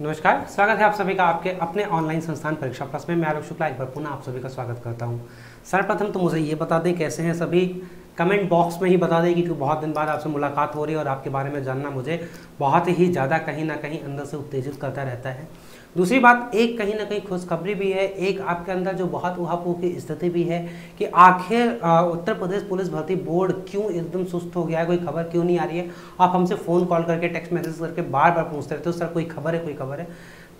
नमस्कार, स्वागत है आप सभी का आपके अपने ऑनलाइन संस्थान परीक्षा प्लस में। मैं आलोक शुक्ला, एक बार पुनः आप सभी का स्वागत करता हूँ। सर्वप्रथम तो मुझे ये बता दें, कैसे हैं सभी? कमेंट बॉक्स में ही बता दें क्योंकि बहुत दिन बाद आपसे मुलाकात हो रही है और आपके बारे में जानना मुझे बहुत ही ज़्यादा कहीं ना कहीं अंदर से उत्तेजित करता रहता है। दूसरी बात, एक कहीं ना कहीं खुशखबरी भी है, एक आपके अंदर जो बहुत उहापू की स्थिति भी है कि आखिर उत्तर प्रदेश पुलिस भर्ती बोर्ड क्यों एकदम सुस्त हो गया है, कोई खबर क्यों नहीं आ रही है? आप हमसे फ़ोन कॉल करके, टेक्स्ट मैसेज करके बार बार पूछते रहते हो, सर, कोई खबर है, कोई खबर है?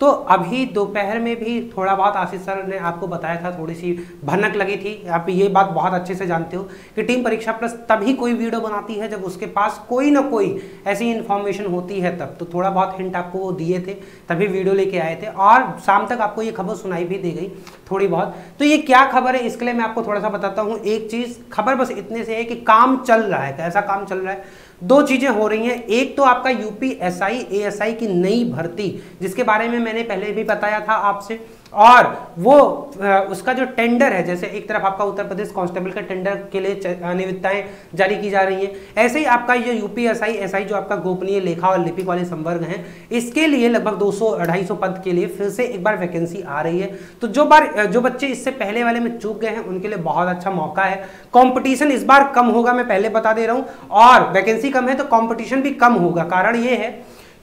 तो अभी दोपहर में भी थोड़ा बहुत आशीष सर ने आपको बताया था, थोड़ी सी भनक लगी थी। आप ये बात बहुत अच्छे से जानते हो कि टीम परीक्षा प्लस तभी कोई वीडियो बनाती है जब उसके पास कोई ना कोई ऐसी इन्फॉर्मेशन होती है तब। तो थोड़ा बहुत हिंट आपको वो दिए थे, तभी वीडियो लेके आए थे और शाम तक आपको ये खबर सुनाई भी दी गई थोड़ी बहुत। तो ये क्या खबर है, इसके लिए मैं आपको थोड़ा सा बताता हूँ। एक चीज़, खबर बस इतने से है कि काम चल रहा है कैसा काम चल रहा है। दो चीज़ें हो रही हैं। एक तो आपका यूपी एसआई, एएसआई की नई भर्ती, जिसके बारे में मैंने पहले भी बताया था आपसे। और वो उसका जो टेंडर है, जैसे एक तरफ़ आपका उत्तर प्रदेश कांस्टेबल का टेंडर के लिए निविदाएँ जारी की जा रही हैं। ऐसे ही आपका ये यूपीएसआई एसआई जो आपका गोपनीय लेखा और लिपिक वाले संवर्ग हैं, इसके लिए लगभग 200 250 पद के लिए फिर से एक बार वैकेंसी आ रही है। तो जो बार जो बच्चे इससे पहले वाले में चूक गए हैं, उनके लिए बहुत अच्छा मौका है। कॉम्पिटिशन इस बार कम होगा, मैं पहले बता दे रहा हूँ। और वैकेंसी कम है तो कॉम्पिटिशन भी कम होगा। कारण ये है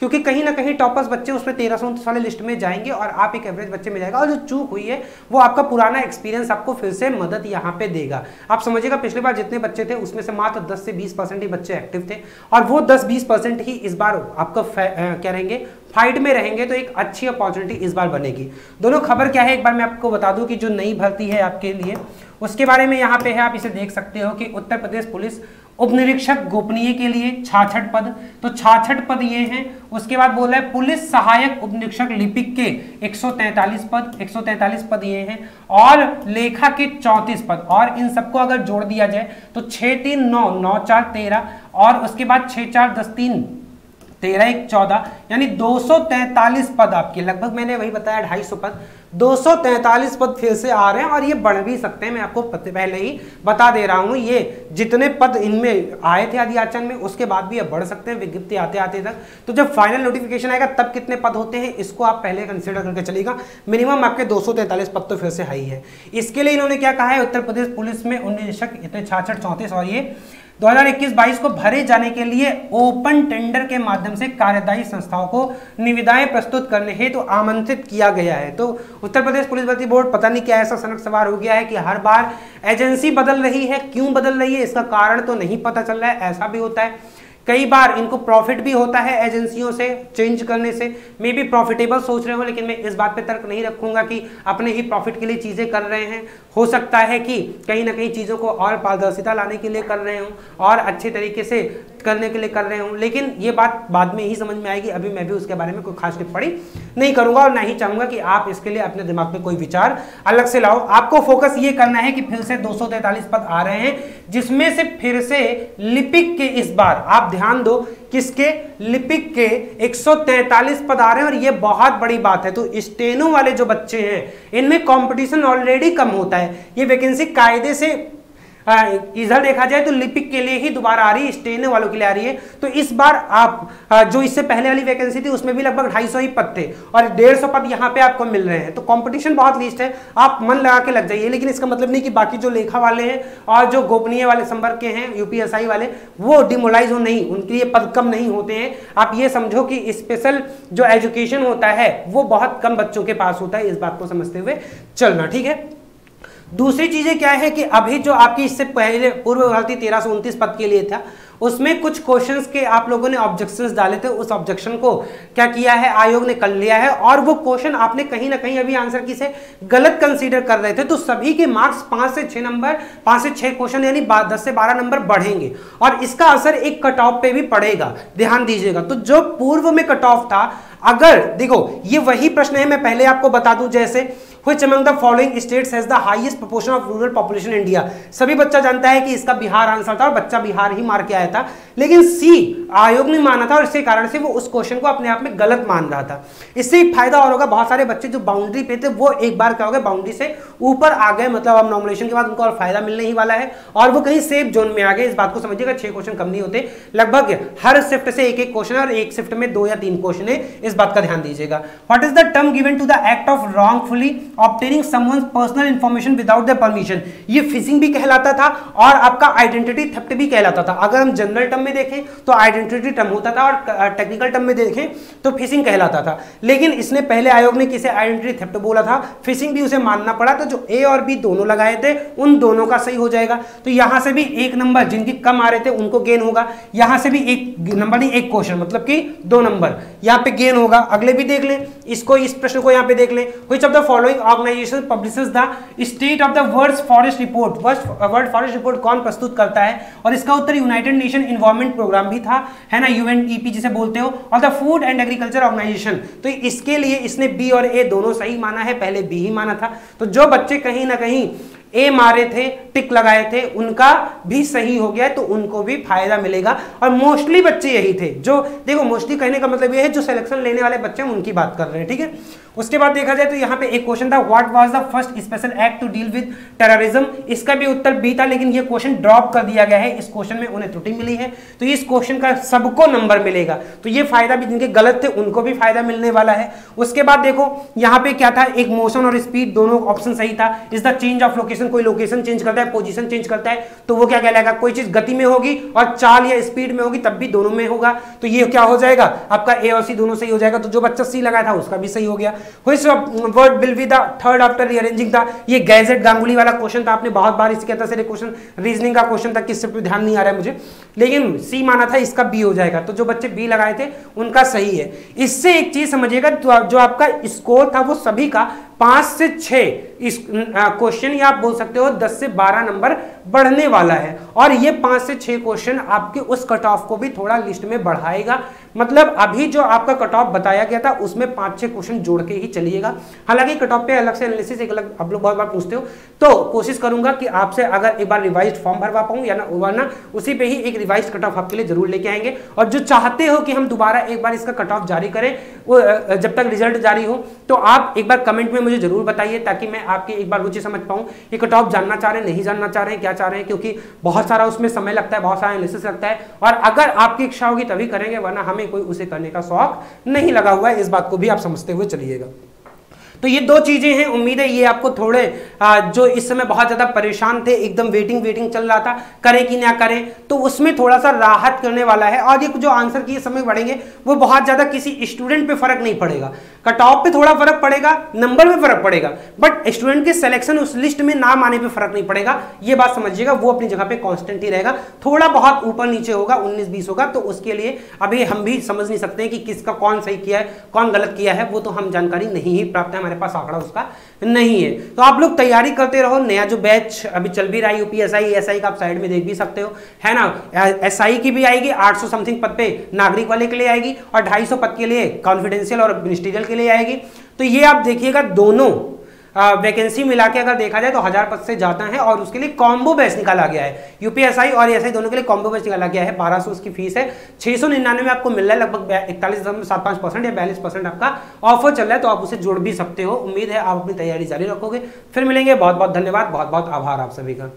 क्योंकि कहीं ना कहीं टॉपर्स बच्चे उसमें तेरह सौ वाले लिस्ट में जाएँगे और आप एक एवरेज बच्चे में जाएगा और जो चूक हुई है, वो आपका पुराना एक्सपीरियंस आपको फिर से मदद यहाँ पे देगा। आप समझिएगा, पिछली बार जितने बच्चे थे, उसमें से मात्र 10 से 20 परसेंट ही बच्चे एक्टिव थे और वो दस बीस ही इस बार आपका क्या रहेंगे? फाइट में रहेंगे तो एक अच्छी अपॉर्चुनिटी इस बार बनेगी। दोनों खबर क्या है, एक बार मैं आपको बता दूँ कि जो नई भर्ती है आपके लिए, उसके बारे में यहाँ पे है, आप इसे देख सकते हो कि उत्तर प्रदेश पुलिस उप निरीक्षक गोपनीय के लिए छाछठ पद। तो छाछठ पद ये हैं, उसके बाद बोला है पुलिस सहायक उपनिरीक्षक लिपिक के 143 पद 143 पद ये हैं, और लेखा के 34 पद। और इन सबको अगर जोड़ दिया जाए तो छह तीन नौ नौ चार तेरह, और उसके बाद छह चार दस तीन। तेरह एक चौदह, यानी 243 पद आपके, लगभग मैंने वही बताया ढाई सौ पद। 243 पद फिर से आ रहे हैं और ये बढ़ भी सकते हैं, मैं आपको पहले ही बता दे रहा हूँ। ये जितने पद इनमें आए थे आचरण में, उसके बाद भी ये बढ़ सकते हैं, विज्ञप्ति आते आते तक। तो जब फाइनल नोटिफिकेशन आएगा, तब कितने पद होते हैं, इसको आप पहले कंसिडर करके चलेगा मिनिमम आपके दो सौ तैंतालीस पद तो फिर से हाई है। इसके लिए इन्होंने क्या कहा है, उत्तर प्रदेश पुलिस में उन्नीस इतने छाछठ चौंतीस और ये 2021-22 को भरे जाने के लिए ओपन टेंडर के माध्यम से कार्यदायी संस्थाओं को निविदाएँ प्रस्तुत करने हेतु तो आमंत्रित किया गया है। तो उत्तर प्रदेश पुलिस भर्ती बोर्ड, पता नहीं क्या ऐसा सनक सवार हो गया है कि हर बार एजेंसी बदल रही है, क्यों बदल रही है, इसका कारण तो नहीं पता चल रहा है, ऐसा भी होता है। कई बार इनको प्रॉफिट भी होता है एजेंसियों से चेंज करने से। मे भी प्रॉफिटेबल सोच रहे हो, लेकिन मैं इस बात पे तर्क नहीं रखूँगा कि अपने ही प्रॉफिट के लिए चीज़ें कर रहे हैं। हो सकता है कि कहीं ना कहीं चीज़ों को और पारदर्शिता लाने के लिए कर रहे हों और अच्छे तरीके से करने के लिए कर रहे हूँ। लेकिन ये बात बाद में ही समझ में आएगी। अभी मैं भी उसके बारे में कोई खास टिप्पणी नहीं करूँगा और ना ही चाहूँगा कि आप इसके लिए अपने दिमाग में कोई विचार अलग से लाओ। आपको फोकस ये करना है कि फिर से दो पद आ रहे हैं, जिसमें से फिर से लिपिक के इस बार आप ध्यान दो किसके? लिपिक के 143 पद आ रहे हैं और ये बहुत बड़ी बात है। तो स्टेनो वाले जो बच्चे हैं, इनमें कंपटीशन ऑलरेडी कम होता है। ये वैकेंसी कायदे से इधर देखा जाए तो लिपिक के लिए ही दोबारा आ रही है स्टेन वालों के लिए आ रही है। तो इस बार आप जो इससे पहले वाली वैकेंसी थी, उसमें भी लगभग ढाई ही पद थे और डेढ़ सौ पद यहाँ पे आपको मिल रहे हैं। तो कंपटीशन बहुत लिस्ट है, आप मन लगा के लग जाइए, लेकिन इसका मतलब नहीं कि बाकी जो लेखा वाले हैं और जो गोपनीय वाले संपर्क के हैं यूपीएसआई वाले, वो डिमोलाइज हो नहीं, उनके लिए पद कम नहीं होते हैं। आप ये समझो कि स्पेशल जो एजुकेशन होता है, वो बहुत कम बच्चों के पास होता है, इस बात को समझते हुए चलना, ठीक है? दूसरी चीज़ें क्या है कि अभी जो आपकी इससे पहले पूर्व भर्ती तेरह सौ उनतीस पद के लिए था, उसमें कुछ क्वेश्चंस के आप लोगों ने ऑब्जेक्शंस डाले थे, उस ऑब्जेक्शन को क्या किया है, आयोग ने कर लिया है, और वो क्वेश्चन आपने कहीं ना कहीं अभी आंसर की से गलत कंसीडर कर रहे थे। तो सभी के मार्क्स पाँच से छह नंबर पाँच से छह क्वेश्चन यानी दस से बारह नंबर बढ़ेंगे, और इसका असर एक कट ऑफ़ पे भी पड़ेगा। ध्यान दीजिएगा। तो जो पूर्व में कट ऑफ़ था, अगर देखो, ये वही प्रश्न है, मैं पहले आपको बता दूँ जैसे which among the following states has the highest proportion rural population in India? सभी बच्चा जानता है कि इसका बिहार आंसर था और बच्चा बिहार ही मार के आया था। लेकिन सी आयोग ने माना था और इसके कारण से वो उस क्वेश्चन को अपने आप में गलत मान रहा था। इससे फ़ायदा और होगा, बहुत सारे बच्चे जो बाउंड्री पे थे, वो एक बार क्या हो गए बाउंड्री से ऊपर आ गए। मतलब अब नॉमिनेशन के बाद उनको और फ़ायदा मिलने ही वाला है और वो कहीं सेफ़ जोन में आ गए। इस बात को समझिएगा छह क्वेश्चन कम नहीं होते, लगभग हर शिफ्ट से एक एक क्वेश्चन और एक शिफ्ट में दो या तीन क्वेश्चन है। इस बात का ध्यान दीजिएगा। What is the term given to the act of wrongfully obtaining someone's personal information without the permission ये फिशिंग भी कहलाता था और आपका आइडेंटिटी थेफ्ट भी कहलाता था। अगर हम जनरल टर्म में देखें तो आइडेंटिटी टर्म होता था और टेक्निकल टर्म में देखें तो फिशिंग कहलाता था। लेकिन इसने पहले आयोग ने किसे आइडेंटिटी थेफ्ट बोला था? फिशिंग भी उसे मानना पड़ा तो जो ए और बी दोनों लगाए थे, उन दोनों का सही हो जाएगा। तो यहाँ से भी एक नंबर जिनकी कम आ रहे थे, उनको गेन होगा। यहाँ से भी एक नंबर नहीं, एक क्वेश्चन मतलब कि दो नंबर यहाँ पे गेन होगा। अगले भी देख ले। इसको, इस प्रश्न को यहाँ पे देख ले। Which of the following organisation publishes the state of the world forest report. World forest report कौन प्रस्तुत करता है? और इसका उत्तर यूनाइटेड नेशन इन्वायरमेंट प्रोग्राम भी था, है ना? यूएनईपी जिसे बोलते हो। और the food and agriculture organisation. तो इसके लिए इसने बी और ए दोनों सही माना है, पहले बी ही माना था। तो जो बच्चे कहीं ना कहीं ए मारे थे, टिक लगाए थे, उनका भी सही हो गया तो उनको भी फ़ायदा मिलेगा। और मोस्टली बच्चे यही थे, जो, देखो, मोस्टली कहने का मतलब ये है, जो सिलेक्शन लेने वाले बच्चे हैं, उनकी बात कर रहे हैं, ठीक है? उसके बाद देखा जाए तो यहाँ पे एक क्वेश्चन था what was the first special act to deal with terrorism इसका भी उत्तर बी था, लेकिन ये क्वेश्चन ड्रॉप कर दिया गया है, इस क्वेश्चन में उन्हें त्रुटि मिली है तो इस क्वेश्चन का सबको नंबर मिलेगा। तो ये फ़ायदा भी, जिनके गलत थे, उनको भी फ़ायदा मिलने वाला है। उसके बाद देखो, यहाँ पे क्या था, एक मोशन और स्पीड दोनों ऑप्शन सही था is the change of location कोई लोकेशन चेंज करता है पोजिशन चेंज करता है तो वो क्या कहलाएगा? कोई चीज़ गति में होगी और चाल या स्पीड में होगी, तब भी दोनों में होगा। तो ये क्या हो जाएगा? आपका ए और सी दोनों सही हो जाएगा। तो जो बच्चा सी लगाया था, उसका भी सही हो गया। Word will be the third after rearranging the ये गैजेट गांगुली वाला क्वेश्चन था। आपने बहुत बार इसी कहता सर क्वेश्चन रीजनिंग का क्वेश्चन था किससे ध्यान नहीं आ रहा है मुझे। लेकिन सी माना था, इसका बी हो जाएगा। तो जो बच्चे बी लगाए थे, उनका सही है। इससे एक चीज़ समझिएगा, जो आपका स्कोर था, वो सभी का पाँच से छह इस क्वेश्चन या आप बोल सकते हो, दस से बारह नंबर बढ़ने वाला है। और ये पाँच से छह क्वेश्चन आपके उस कट ऑफ़ को भी थोड़ा लिस्ट में बढ़ाएगा। मतलब अभी जो आपका कट ऑफ़ बताया गया था, उसमें पाँच छह क्वेश्चन जोड़ के ही चलिएगा। हालाँकि कट ऑफ़ पे अलग से एनालिसिस एक अलग आप लोग बहुत बार पूछते हो तो कोशिश करूँगा कि आपसे अगर एक बार रिवाइज फॉर्म भरवा पाऊँ, या ना, वरना उसी पे ही एक रिवाइज कट ऑफ़ आपके लिए ज़रूर लेके आएँगे। और जो चाहते हो कि हम दोबारा एक बार इसका कट ऑफ़ जारी करें, वो जब तक रिज़ल्ट जारी हो तो आप एक बार कमेंट में मुझे ज़रूर बताइए, ताकि मैं आपकी एक बार रुचि समझ पाऊँ ये कट ऑफ़ जानना चाह रहे हैं, नहीं जानना चाह रहे हैं, क्या चाह रहे हैं, क्योंकि बहुत सारा उसमें समय लगता है, बहुत सारा एनालिसिस लगता है। और अगर आपकी इच्छा होगी तभी करेंगे, वरना हमें कोई उसे करने का शौक नहीं लगा हुआ है, इस बात को भी आप समझते हुए चलिएगा। तो ये दो चीज़ें हैं, उम्मीद है ये आपको थोड़े जो इस समय बहुत ज़्यादा परेशान थे, एकदम वेटिंग वेटिंग चल रहा था, करें कि ना करें तो उसमें थोड़ा सा राहत करने वाला है। और ये जो आंसर की समय बढ़ेंगे, वो बहुत ज़्यादा किसी स्टूडेंट पे फ़र्क नहीं पड़ेगा। कट ऑफ़ पे थोड़ा फ़र्क पड़ेगा नंबर में फ़र्क पड़ेगा बट स्टूडेंट के सिलेक्शन उस लिस्ट में नाम आने पर फ़र्क नहीं पड़ेगा। ये बात समझिएगा, वो अपनी जगह पे कांस्टेंट ही रहेगा। थोड़ा बहुत ऊपर नीचे होगा 19 20 होगा तो उसके लिए अभी हम भी समझ नहीं सकते कि किसका कौन सही किया है, कौन गलत किया है, वो तो हम जानकारी नहीं ही प्राप्त है, हमारे पास आंकड़ा उसका नहीं है। तो आप लोग तैयारी करते रहो, नया जो बैच अभी चल भी रहा है यूपीएसआई एसआई का आप साइड में देख भी सकते हो। है ना? एसआई की भी आएगी 800 समथिंग पद पे नागरिक वाले के लिए आएगी और 250 पद के लिए कॉन्फिडेंशियल और मिनिस्ट्रियल के लिए आएगी। तो ये आप देखिएगा, दोनों वैकेंसी मिला के अगर देखा जाए तो हज़ार पद से ज़्यादा है और उसके लिए कॉम्बो बैच निकाला गया है। यूपीएसआई और एसआई दोनों के लिए कॉम्बो बैच निकाला गया है। बारह उसकी फ़ीस है। छह सौ निन्यानवे आपको मिल रहा है लगभग इकतालीस दशमलव सात पाँच परसेंट या बयालीस परसेंट आपका ऑफ़र चल रहा है तो आप उसे जोड़ भी सकते हो। उम्मीद है आप अपनी तैयारी जारी रखोगे। फिर मिलेंगे। बहुत बहुत धन्यवाद। बहुत बहुत आभार आप सभी का।